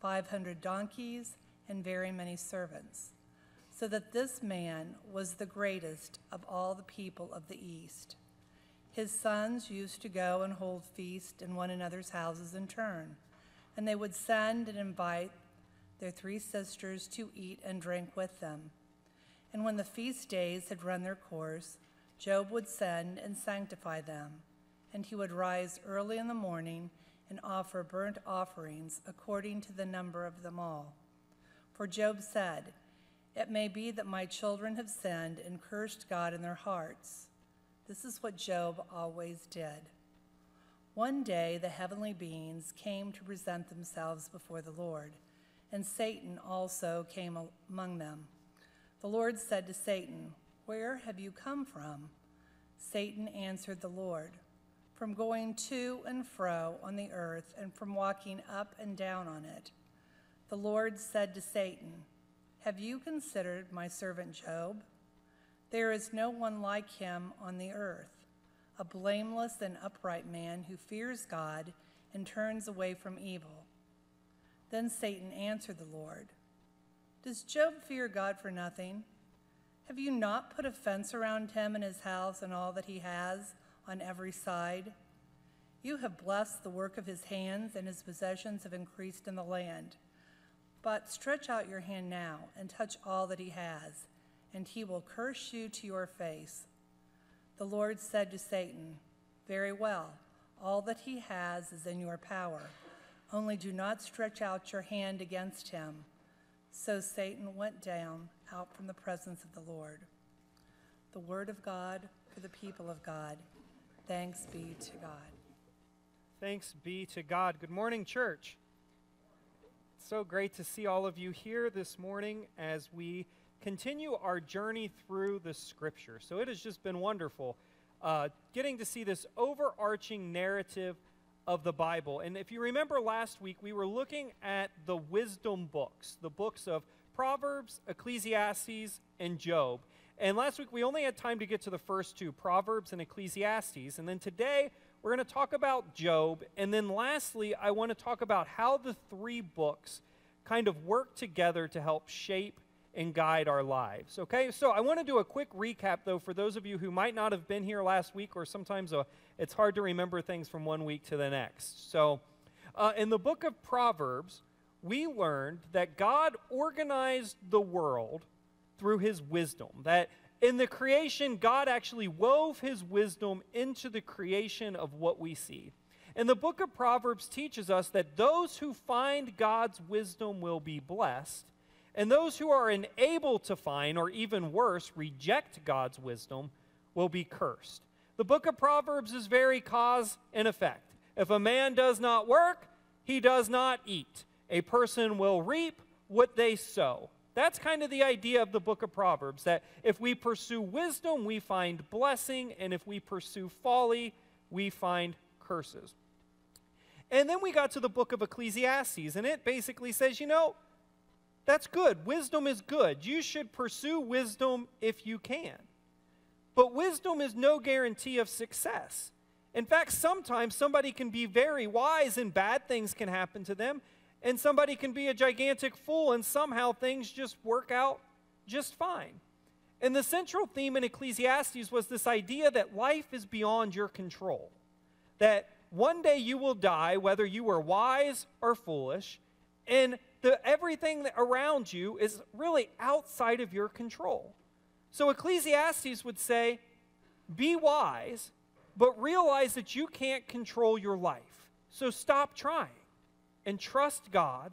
500 donkeys, and very many servants, so that this man was the greatest of all the people of the East. His sons used to go and hold feasts in one another's houses in turn, and they would send and invite their three sisters to eat and drink with them. And when the feast days had run their course, Job would send and sanctify them, and he would rise early in the morning and offer burnt offerings according to the number of them all. For Job said, It may be that my children have sinned and cursed God in their hearts. This is what Job always did. One day the heavenly beings came to present themselves before the Lord, and Satan also came among them. The Lord said to Satan, Where have you come from? Satan answered the Lord, From going to and fro on the earth, and from walking up and down on it. The Lord said to Satan, Have you considered my servant Job? There is no one like him on the earth, a blameless and upright man who fears God and turns away from evil. Then Satan answered the Lord, Does Job fear God for nothing? Have you not put a fence around him and his house and all that he has on every side? You have blessed the work of his hands, and his possessions have increased in the land. But stretch out your hand now and touch all that he has, and he will curse you to your face. The Lord said to Satan, Very well, all that he has is in your power. Only do not stretch out your hand against him. So Satan went down out from the presence of the Lord. The word of God for the people of God. Thanks be to God. Thanks be to God. Good morning, church It's so great to see all of you here this morning as we continue our journey through the scripture. So it has just been wonderful uh, getting to see this overarching narrative of the Bible. And if you remember last week, we were looking at the wisdom books, the books of Proverbs, Ecclesiastes, and Job. And last week we only had time to get to the first two, Proverbs and Ecclesiastes. And then today we're going to talk about Job. And then lastly, I want to talk about how the three books kind of work together to help shape and guide our lives. Okay, so I want to do a quick recap though for those of you who might not have been here last week, or sometimes uh, it's hard to remember things from one week to the next. So, uh, in the book of Proverbs, we learned that God organized the world through his wisdom, that in the creation, God actually wove his wisdom into the creation of what we see. And the book of Proverbs teaches us that those who find God's wisdom will be blessed, and those who are unable to find, or even worse, reject God's wisdom, will be cursed. The book of Proverbs is very cause and effect. If a man does not work, he does not eat. A person will reap what they sow. That's kind of the idea of the book of Proverbs that if we pursue wisdom, we find blessing, and if we pursue folly, we find curses. And then we got to the book of Ecclesiastes, and it basically says, you know, that's good. Wisdom is good. You should pursue wisdom if you can. But wisdom is no guarantee of success. In fact, sometimes somebody can be very wise and bad things can happen to them and somebody can be a gigantic fool and somehow things just work out just fine. And the central theme in Ecclesiastes was this idea that life is beyond your control. That one day you will die, whether you were wise or foolish, and the, everything around you is really outside of your control. So Ecclesiastes would say, be wise, but realize that you can't control your life. So stop trying and trust God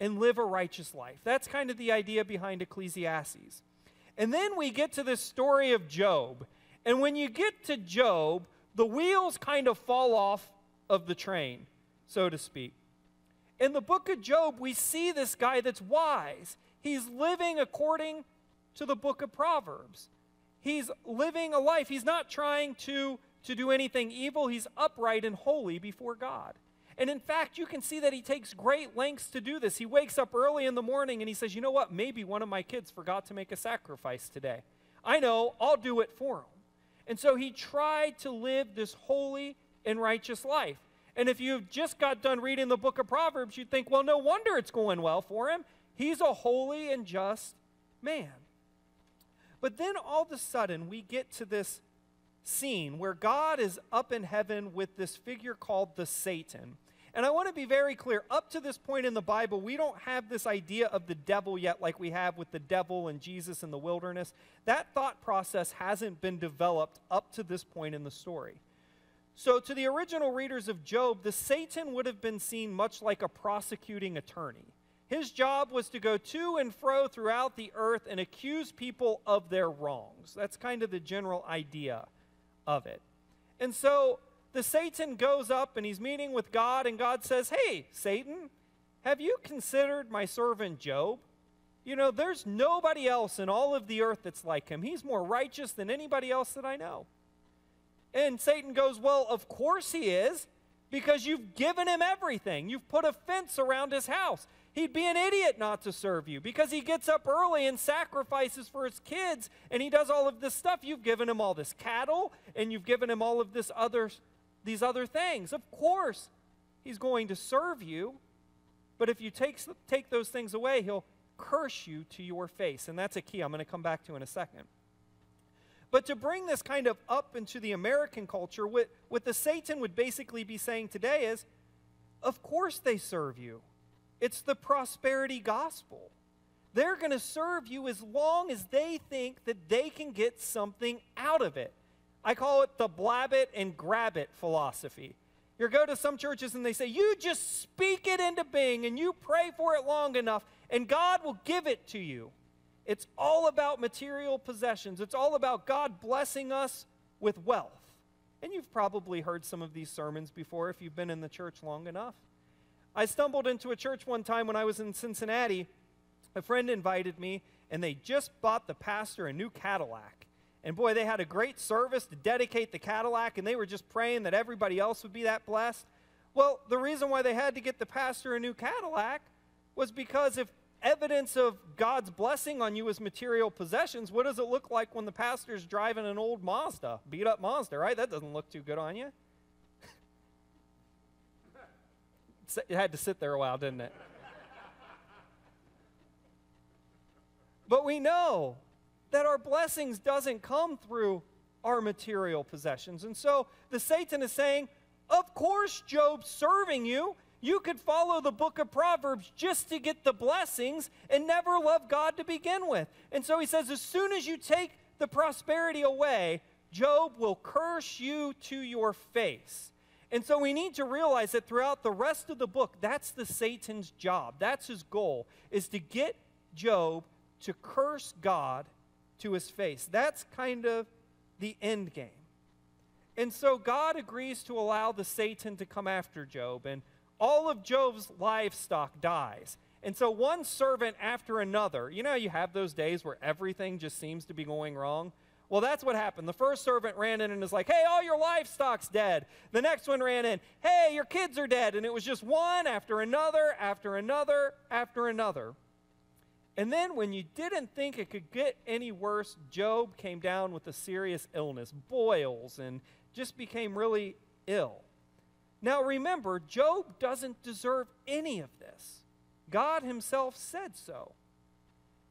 and live a righteous life. That's kind of the idea behind Ecclesiastes. And then we get to this story of Job. And when you get to Job, the wheels kind of fall off of the train, so to speak. In the book of Job, we see this guy that's wise. He's living according to the book of Proverbs. He's living a life. He's not trying to, to do anything evil. He's upright and holy before God. And in fact, you can see that he takes great lengths to do this. He wakes up early in the morning and he says, You know what? Maybe one of my kids forgot to make a sacrifice today. I know, I'll do it for him. And so he tried to live this holy and righteous life. And if you've just got done reading the book of Proverbs, you'd think, well, no wonder it's going well for him. He's a holy and just man. But then all of a sudden, we get to this scene where God is up in heaven with this figure called the Satan. And I want to be very clear up to this point in the Bible, we don't have this idea of the devil yet, like we have with the devil and Jesus in the wilderness. That thought process hasn't been developed up to this point in the story. So, to the original readers of Job, the Satan would have been seen much like a prosecuting attorney. His job was to go to and fro throughout the earth and accuse people of their wrongs. That's kind of the general idea of it. And so the Satan goes up and he's meeting with God, and God says, Hey, Satan, have you considered my servant Job? You know, there's nobody else in all of the earth that's like him. He's more righteous than anybody else that I know. And Satan goes, Well, of course he is, because you've given him everything. You've put a fence around his house. He'd be an idiot not to serve you because he gets up early and sacrifices for his kids and he does all of this stuff. You've given him all this cattle and you've given him all of this other these other things. Of course, he's going to serve you, but if you take, take those things away, he'll curse you to your face. And that's a key I'm going to come back to in a second. But to bring this kind of up into the American culture, what, what the Satan would basically be saying today is, of course they serve you. It's the prosperity gospel. They're going to serve you as long as they think that they can get something out of it. I call it the blab it and grab it philosophy. You go to some churches and they say, you just speak it into being and you pray for it long enough and God will give it to you. It's all about material possessions, it's all about God blessing us with wealth. And you've probably heard some of these sermons before if you've been in the church long enough. I stumbled into a church one time when I was in Cincinnati. A friend invited me, and they just bought the pastor a new Cadillac. And boy, they had a great service to dedicate the Cadillac, and they were just praying that everybody else would be that blessed. Well, the reason why they had to get the pastor a new Cadillac was because if evidence of God's blessing on you is material possessions, what does it look like when the pastor's driving an old Mazda, beat up Mazda, right? That doesn't look too good on you. it had to sit there a while, didn't it? but we know that our blessings doesn't come through our material possessions. And so the Satan is saying, of course, Job's serving you. You could follow the book of Proverbs just to get the blessings and never love God to begin with. And so he says, as soon as you take the prosperity away, Job will curse you to your face. And so we need to realize that throughout the rest of the book, that's the Satan's job. That's his goal, is to get Job to curse God to his face. That's kind of the end game. And so God agrees to allow the Satan to come after Job, and all of Job's livestock dies. And so one servant after another, you know, you have those days where everything just seems to be going wrong. Well, that's what happened. The first servant ran in and was like, hey, all your livestock's dead. The next one ran in, hey, your kids are dead. And it was just one after another, after another, after another. And then, when you didn't think it could get any worse, Job came down with a serious illness, boils, and just became really ill. Now, remember, Job doesn't deserve any of this. God himself said so.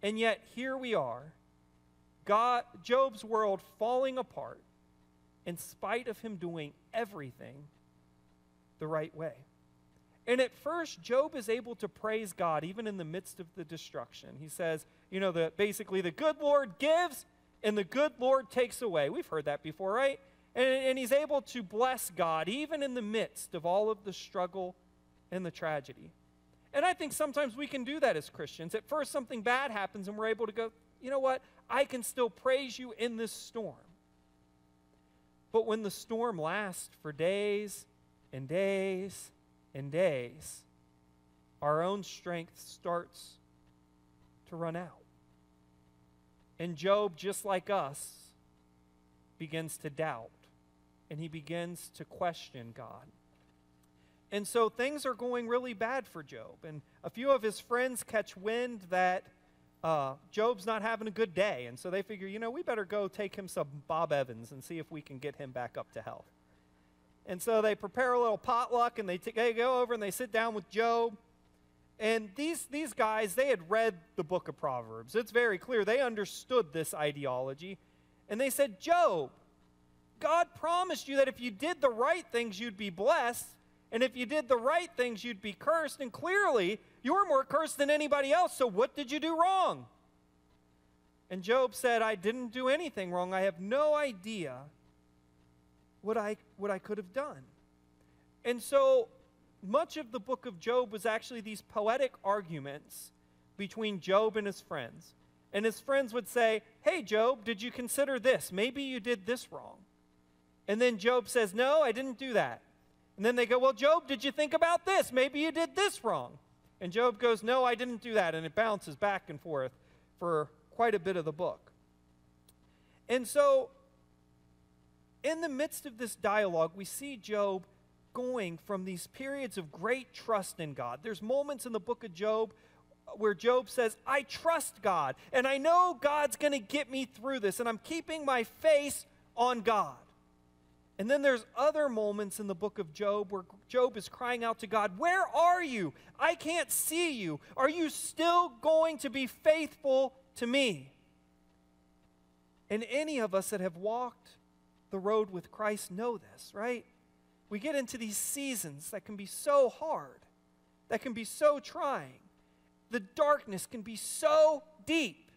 And yet, here we are, God, Job's world falling apart in spite of him doing everything the right way. And at first, Job is able to praise God even in the midst of the destruction. He says, you know, that basically the good Lord gives and the good Lord takes away. We've heard that before, right? And, and he's able to bless God even in the midst of all of the struggle and the tragedy. And I think sometimes we can do that as Christians. At first, something bad happens, and we're able to go, you know what? I can still praise you in this storm. But when the storm lasts for days and days and days, our own strength starts to run out. And Job, just like us, begins to doubt and he begins to question God. And so things are going really bad for Job. And a few of his friends catch wind that uh, Job's not having a good day. And so they figure, you know, we better go take him some Bob Evans and see if we can get him back up to health. And so they prepare a little potluck and they, t- they go over and they sit down with Job. And these, these guys, they had read the book of Proverbs. It's very clear. They understood this ideology. And they said, Job, God promised you that if you did the right things, you'd be blessed. And if you did the right things, you'd be cursed. And clearly, you're more cursed than anybody else. So what did you do wrong? And Job said, I didn't do anything wrong. I have no idea what I, what I could have done. And so much of the book of Job was actually these poetic arguments between Job and his friends. And his friends would say, Hey, Job, did you consider this? Maybe you did this wrong. And then Job says, No, I didn't do that. And then they go, Well, Job, did you think about this? Maybe you did this wrong. And Job goes, No, I didn't do that. And it bounces back and forth for quite a bit of the book. And so, in the midst of this dialogue, we see Job going from these periods of great trust in God. There's moments in the book of Job where Job says, I trust God, and I know God's going to get me through this, and I'm keeping my face on God. And then there's other moments in the book of Job where Job is crying out to God, Where are you? I can't see you. Are you still going to be faithful to me? And any of us that have walked the road with Christ know this, right? We get into these seasons that can be so hard, that can be so trying. The darkness can be so deep.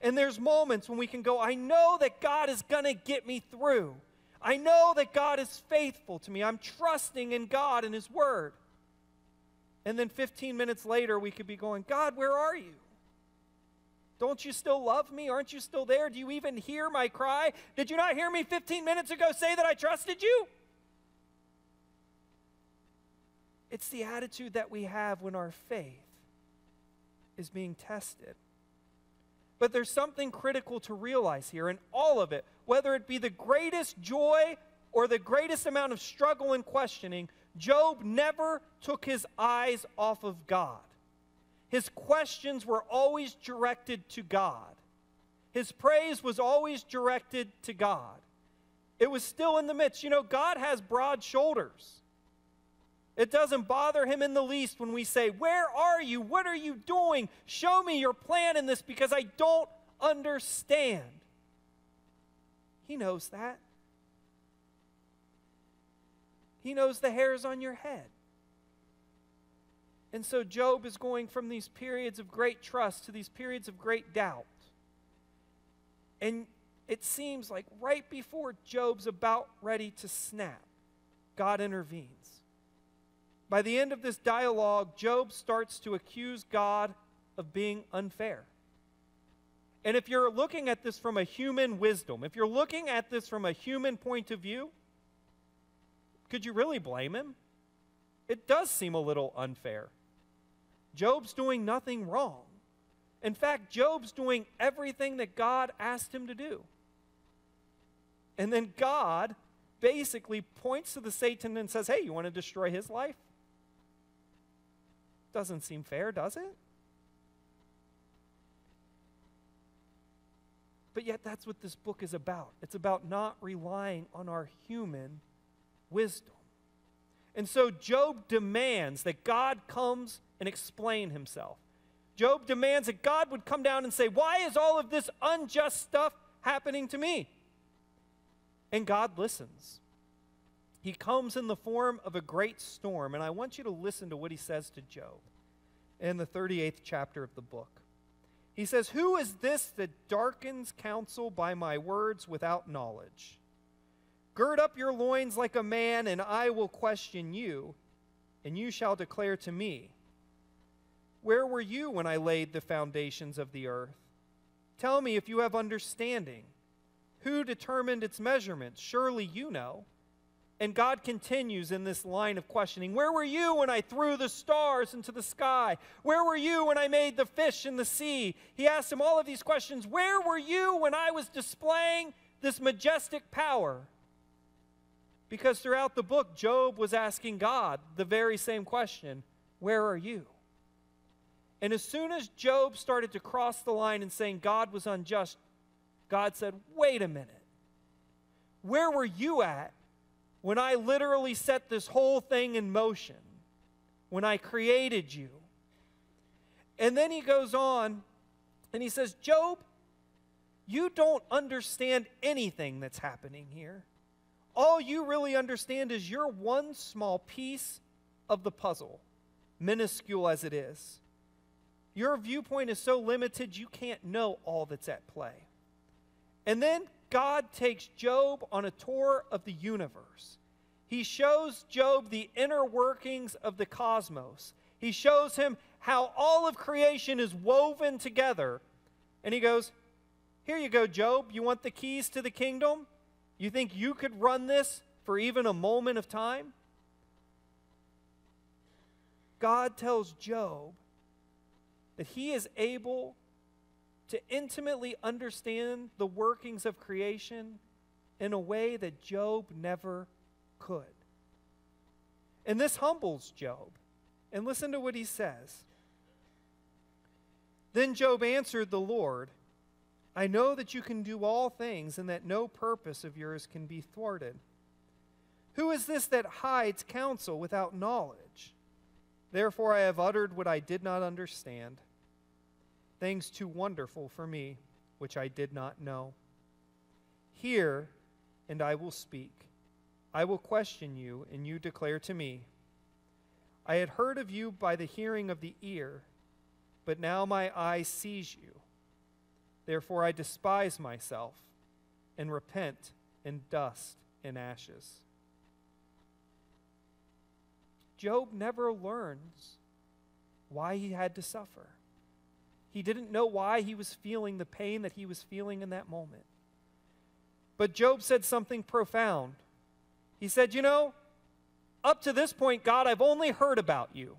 And there's moments when we can go, I know that God is going to get me through. I know that God is faithful to me. I'm trusting in God and His Word. And then 15 minutes later, we could be going, God, where are you? Don't you still love me? Aren't you still there? Do you even hear my cry? Did you not hear me 15 minutes ago say that I trusted you? It's the attitude that we have when our faith is being tested. But there's something critical to realize here in all of it, whether it be the greatest joy or the greatest amount of struggle and questioning, Job never took his eyes off of God. His questions were always directed to God. His praise was always directed to God. It was still in the midst. You know, God has broad shoulders. It doesn't bother him in the least when we say, Where are you? What are you doing? Show me your plan in this because I don't understand. He knows that. He knows the hairs on your head. And so Job is going from these periods of great trust to these periods of great doubt. And it seems like right before Job's about ready to snap, God intervenes. By the end of this dialogue, Job starts to accuse God of being unfair. And if you're looking at this from a human wisdom, if you're looking at this from a human point of view, could you really blame him? It does seem a little unfair. Job's doing nothing wrong. In fact, Job's doing everything that God asked him to do. And then God basically points to the Satan and says, Hey, you want to destroy his life? Doesn't seem fair, does it? But yet, that's what this book is about. It's about not relying on our human wisdom. And so, Job demands that God comes and explain himself. Job demands that God would come down and say, Why is all of this unjust stuff happening to me? And God listens. He comes in the form of a great storm. And I want you to listen to what he says to Job in the 38th chapter of the book. He says, Who is this that darkens counsel by my words without knowledge? Gird up your loins like a man, and I will question you, and you shall declare to me. Where were you when I laid the foundations of the earth? Tell me if you have understanding. Who determined its measurements? Surely you know. And God continues in this line of questioning Where were you when I threw the stars into the sky? Where were you when I made the fish in the sea? He asks him all of these questions. Where were you when I was displaying this majestic power? Because throughout the book, Job was asking God the very same question Where are you? And as soon as Job started to cross the line and saying God was unjust, God said, Wait a minute. Where were you at when I literally set this whole thing in motion, when I created you. And then he goes on and he says, Job, you don't understand anything that's happening here. All you really understand is you're one small piece of the puzzle, minuscule as it is. Your viewpoint is so limited, you can't know all that's at play. And then God takes Job on a tour of the universe. He shows Job the inner workings of the cosmos. He shows him how all of creation is woven together. And he goes, Here you go, Job. You want the keys to the kingdom? You think you could run this for even a moment of time? God tells Job that he is able to intimately understand the workings of creation in a way that Job never could. And this humbles Job. And listen to what he says. Then Job answered the Lord, I know that you can do all things and that no purpose of yours can be thwarted. Who is this that hides counsel without knowledge? Therefore I have uttered what I did not understand things too wonderful for me, which I did not know. Hear, and I will speak. I will question you, and you declare to me. I had heard of you by the hearing of the ear, but now my eye sees you. Therefore I despise myself and repent in dust and ashes. Job never learns why he had to suffer. He didn't know why he was feeling the pain that he was feeling in that moment. But Job said something profound. He said, You know, up to this point, God, I've only heard about you.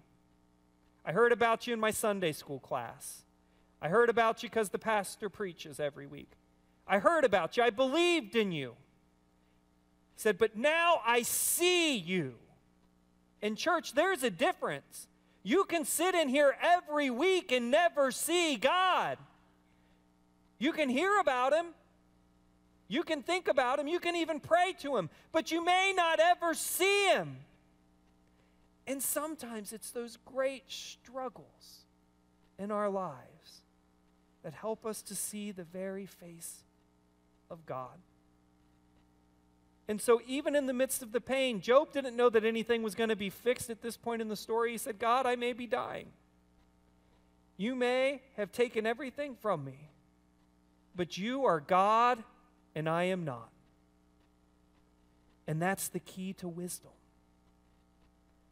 I heard about you in my Sunday school class. I heard about you because the pastor preaches every week. I heard about you. I believed in you. He said, But now I see you. In church, there's a difference. You can sit in here every week and never see God. You can hear about Him. You can think about Him. You can even pray to Him. But you may not ever see Him. And sometimes it's those great struggles in our lives that help us to see the very face of God. And so, even in the midst of the pain, Job didn't know that anything was going to be fixed at this point in the story. He said, God, I may be dying. You may have taken everything from me, but you are God and I am not. And that's the key to wisdom.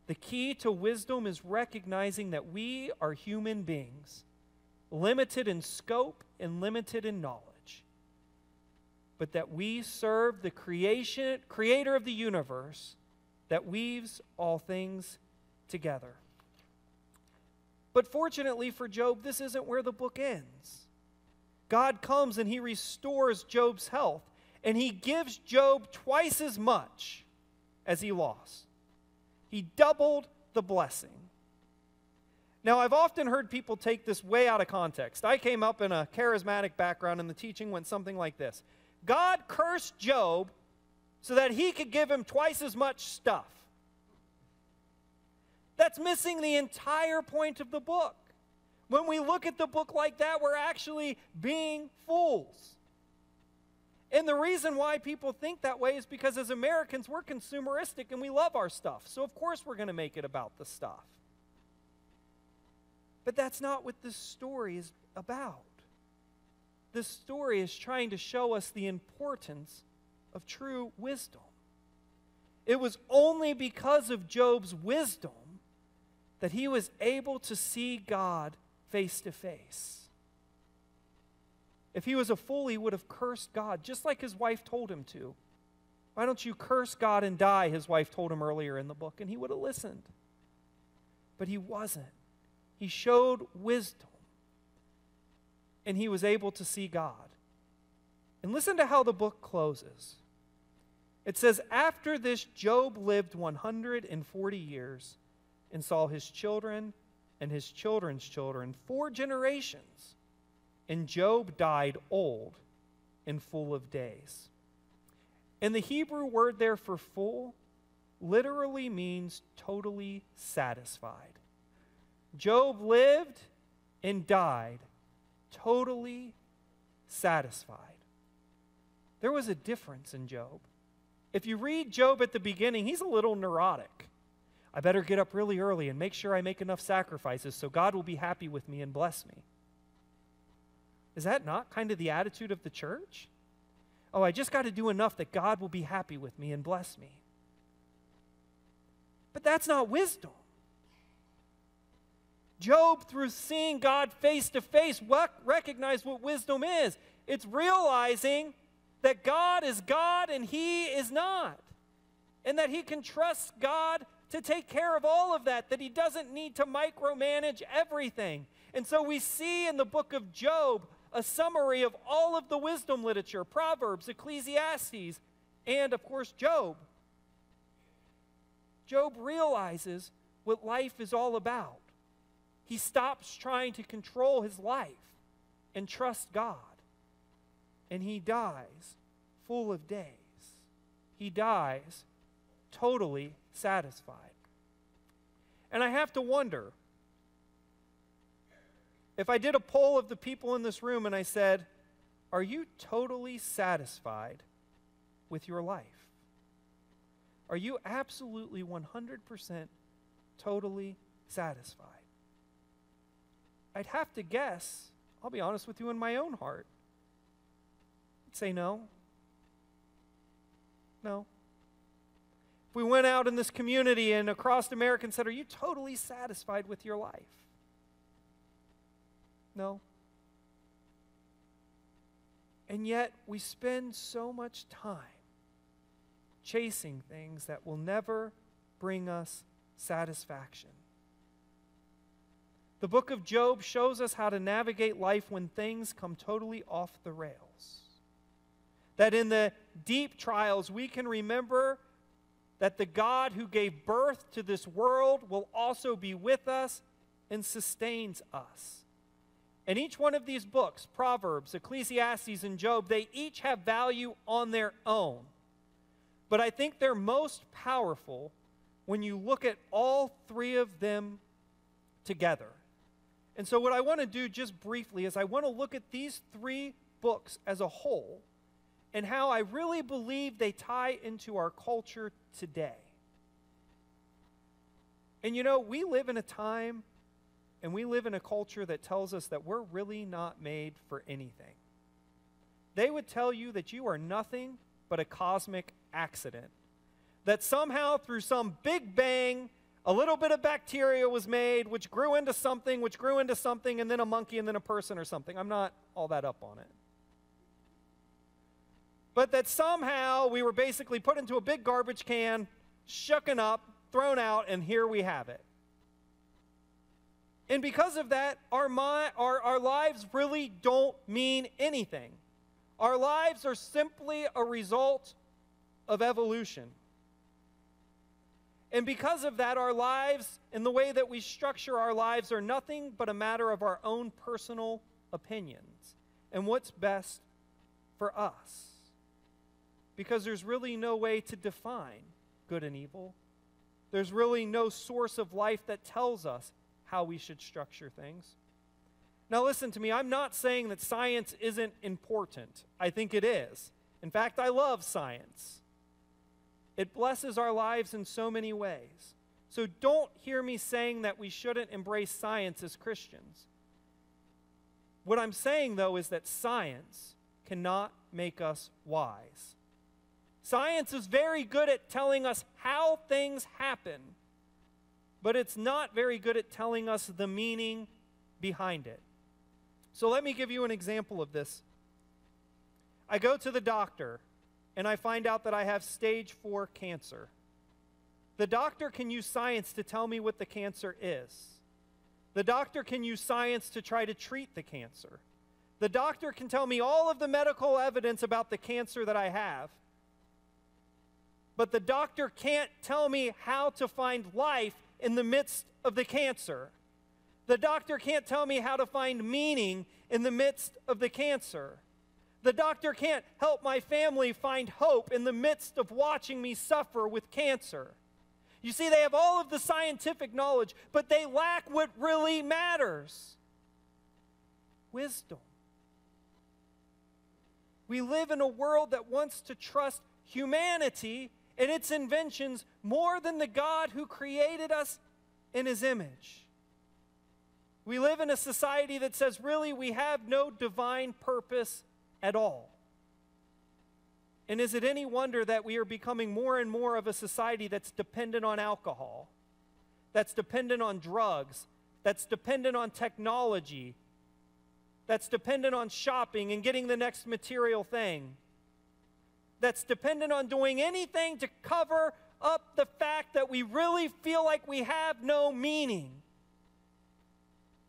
The key to wisdom is recognizing that we are human beings, limited in scope and limited in knowledge but that we serve the creation, creator of the universe that weaves all things together. But fortunately for Job, this isn't where the book ends. God comes and he restores Job's health, and he gives Job twice as much as he lost. He doubled the blessing. Now, I've often heard people take this way out of context. I came up in a charismatic background, and the teaching went something like this God cursed Job so that he could give him twice as much stuff. That's missing the entire point of the book. When we look at the book like that, we're actually being fools. And the reason why people think that way is because as Americans, we're consumeristic and we love our stuff. So, of course, we're going to make it about the stuff. But that's not what this story is about this story is trying to show us the importance of true wisdom. It was only because of Job's wisdom that he was able to see God face to face. If he was a fool, he would have cursed God, just like his wife told him to. Why don't you curse God and die? His wife told him earlier in the book, and he would have listened. But he wasn't. He showed wisdom and he was able to see God. And listen to how the book closes. It says, After this, Job lived 140 years and saw his children and his children's children, four generations. And Job died old and full of days. And the Hebrew word there for full literally means totally satisfied. Job lived and died totally satisfied. There was a difference in Job. If you read Job at the beginning, he's a little neurotic. I better get up really early and make sure I make enough sacrifices so God will be happy with me and bless me. Is that not kind of the attitude of the church? Oh, I just got to do enough that God will be happy with me and bless me. But that's not wisdom. Job, through seeing God face to face, recognized what wisdom is. It's realizing that God is God and he is not. And that he can trust God to take care of all of that, that he doesn't need to micromanage everything. And so we see in the book of Job a summary of all of the wisdom literature Proverbs, Ecclesiastes, and of course, Job. Job realizes what life is all about. He stops trying to control his life and trust God. And he dies full of days. He dies totally satisfied. And I have to wonder if I did a poll of the people in this room and I said, Are you totally satisfied with your life? Are you absolutely 100% totally satisfied? I'd have to guess, I'll be honest with you, in my own heart. I'd say no. No. If we went out in this community and across America and said, Are you totally satisfied with your life? No. And yet, we spend so much time chasing things that will never bring us satisfaction. The book of Job shows us how to navigate life when things come totally off the rails. That in the deep trials, we can remember that the God who gave birth to this world will also be with us and sustains us. And each one of these books, Proverbs, Ecclesiastes, and Job, they each have value on their own. But I think they're most powerful when you look at all three of them together. And so, what I want to do just briefly is I want to look at these three books as a whole and how I really believe they tie into our culture today. And you know, we live in a time and we live in a culture that tells us that we're really not made for anything. They would tell you that you are nothing but a cosmic accident. That somehow, through some big bang, a little bit of bacteria was made, which grew into something, which grew into something, and then a monkey, and then a person or something. I'm not all that up on it. But that somehow we were basically put into a big garbage can, shooken up, thrown out, and here we have it. And because of that, our, my, our, our lives really don't mean anything. Our lives are simply a result of evolution. And because of that, our lives and the way that we structure our lives are nothing but a matter of our own personal opinions and what's best for us. Because there's really no way to define good and evil. There's really no source of life that tells us how we should structure things. Now, listen to me. I'm not saying that science isn't important. I think it is. In fact, I love science. It blesses our lives in so many ways. So don't hear me saying that we shouldn't embrace science as Christians. What I'm saying, though, is that science cannot make us wise. Science is very good at telling us how things happen, but it's not very good at telling us the meaning behind it. So let me give you an example of this. I go to the doctor and I find out that I have stage four cancer. The doctor can use science to tell me what the cancer is. The doctor can use science to try to treat the cancer. The doctor can tell me all of the medical evidence about the cancer that I have. But the doctor can't tell me how to find life in the midst of the cancer. The doctor can't tell me how to find meaning in the midst of the cancer. The doctor can't help my family find hope in the midst of watching me suffer with cancer. You see, they have all of the scientific knowledge, but they lack what really matters wisdom. We live in a world that wants to trust humanity and its inventions more than the God who created us in his image. We live in a society that says, really, we have no divine purpose at all. And is it any wonder that we are becoming more and more of a society that's dependent on alcohol, that's dependent on drugs, that's dependent on technology, that's dependent on shopping and getting the next material thing, that's dependent on doing anything to cover up the fact that we really feel like we have no meaning.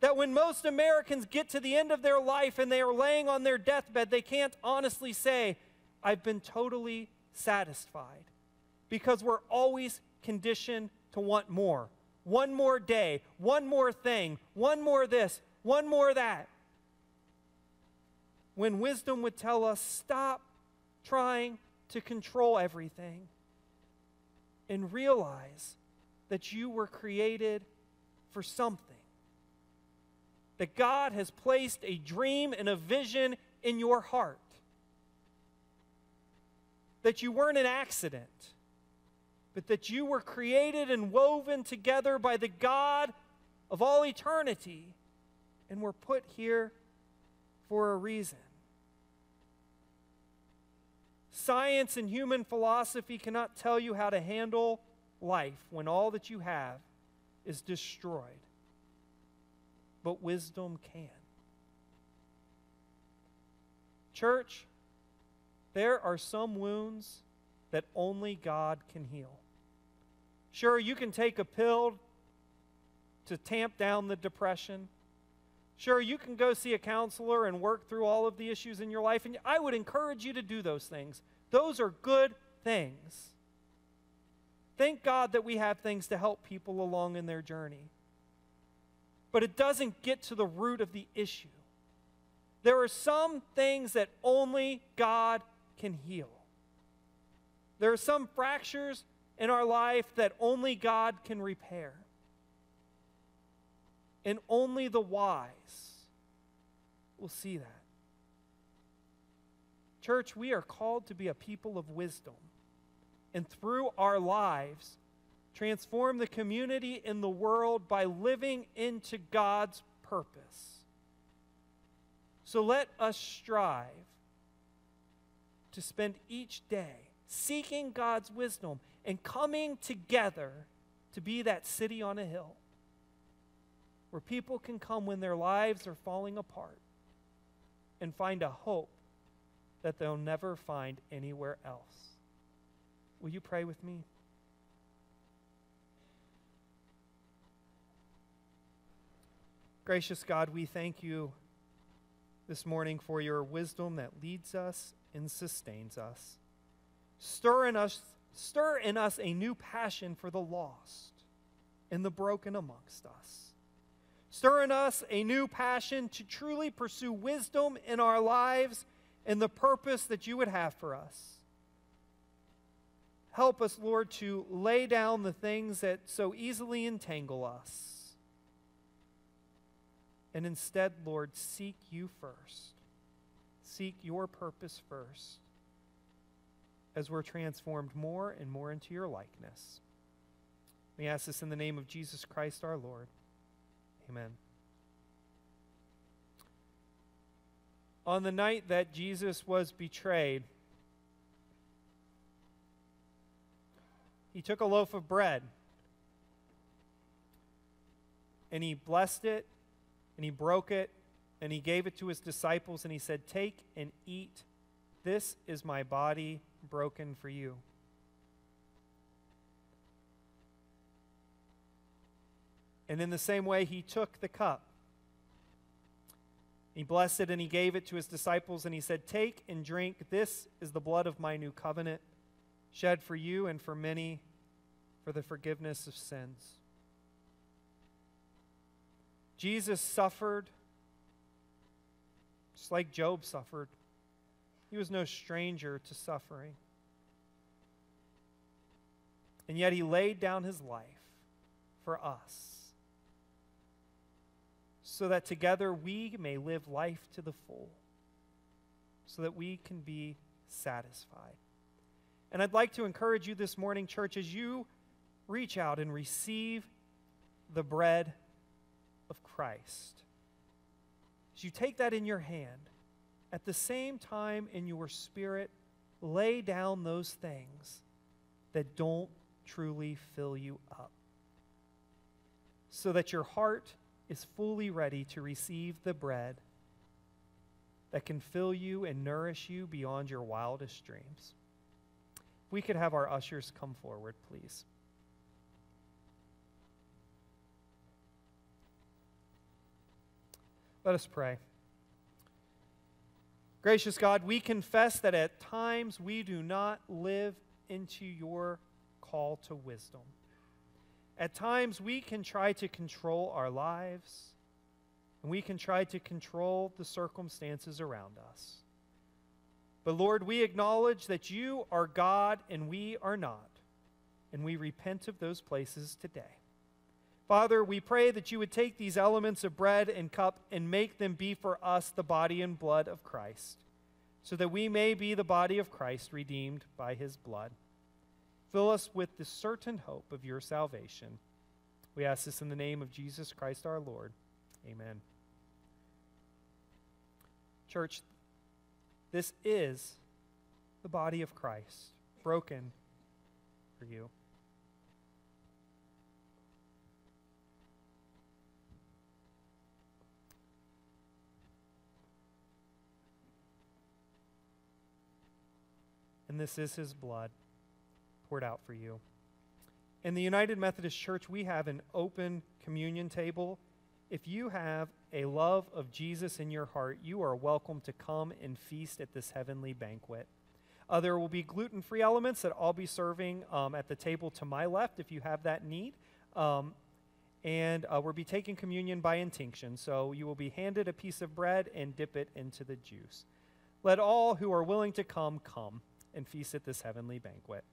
That when most Americans get to the end of their life and they are laying on their deathbed, they can't honestly say, I've been totally satisfied. Because we're always conditioned to want more. One more day, one more thing, one more this, one more that. When wisdom would tell us, stop trying to control everything and realize that you were created for something. That God has placed a dream and a vision in your heart. That you weren't an accident, but that you were created and woven together by the God of all eternity and were put here for a reason. Science and human philosophy cannot tell you how to handle life when all that you have is destroyed. But wisdom can. Church, there are some wounds that only God can heal. Sure, you can take a pill to tamp down the depression. Sure, you can go see a counselor and work through all of the issues in your life, and I would encourage you to do those things. Those are good things. Thank God that we have things to help people along in their journey. But it doesn't get to the root of the issue. There are some things that only God can heal. There are some fractures in our life that only God can repair and only the wise will see that. Church, we are called to be a people of wisdom, and through our lives, transform the community in the world by living into God's purpose. So let us strive to spend each day seeking God's wisdom and coming together to be that city on a hill where people can come when their lives are falling apart and find a hope that they'll never find anywhere else. Will you pray with me? Gracious God, we thank you this morning for your wisdom that leads us and sustains us. Stir in us, stir in us a new passion for the lost and the broken amongst us. Stir in us a new passion to truly pursue wisdom in our lives and the purpose that you would have for us. Help us, Lord, to lay down the things that so easily entangle us. And instead, Lord, seek you first. Seek your purpose first as we're transformed more and more into your likeness. We ask this in the name of Jesus Christ our Lord. Amen. On the night that Jesus was betrayed, he took a loaf of bread and he blessed it and he broke it and he gave it to his disciples and he said, Take and eat. This is my body broken for you. And in the same way, he took the cup. He blessed it and he gave it to his disciples, and he said, Take and drink. This is the blood of my new covenant, shed for you and for many for the forgiveness of sins. Jesus suffered just like Job suffered. He was no stranger to suffering. And yet he laid down his life for us so that together we may live life to the full, so that we can be satisfied. And I'd like to encourage you this morning, church, as you reach out and receive the bread of Christ, as you take that in your hand, at the same time in your spirit, lay down those things that don't truly fill you up, so that your heart is fully ready to receive the bread that can fill you and nourish you beyond your wildest dreams. If we could have our ushers come forward, please. Let us pray. Gracious God, we confess that at times we do not live into your call to wisdom. At times we can try to control our lives, and we can try to control the circumstances around us. But Lord, we acknowledge that you are God and we are not, and we repent of those places today. Father, we pray that you would take these elements of bread and cup and make them be for us the body and blood of Christ, so that we may be the body of Christ redeemed by his blood. Fill us with the certain hope of your salvation. We ask this in the name of Jesus Christ our Lord. Amen. Church, this is the body of Christ, broken for you. And this is his blood poured out for you. In the United Methodist Church, we have an open communion table. If you have a love of Jesus in your heart, you are welcome to come and feast at this heavenly banquet. Uh, there will be gluten free elements that I'll be serving um, at the table to my left if you have that need. Um, and uh, we'll be taking communion by intinction. So you will be handed a piece of bread and dip it into the juice. Let all who are willing to come come and feast at this heavenly banquet.